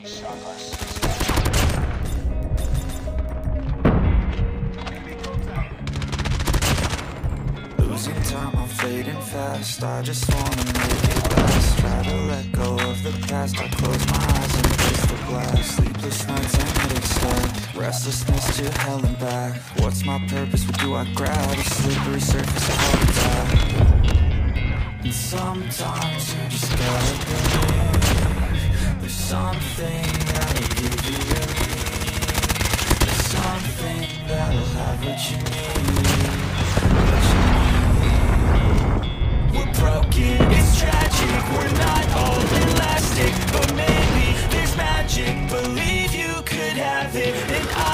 Losing time, I'm fading fast. I just wanna make it last. Try to let go of the past. I close my eyes and face the blast Sleepless nights and headaches start. Restlessness to hell and back. What's my purpose, what do I grab? A slippery surface, a heart attack. And sometimes you just gotta believe existed.